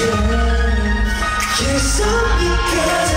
Yes, all because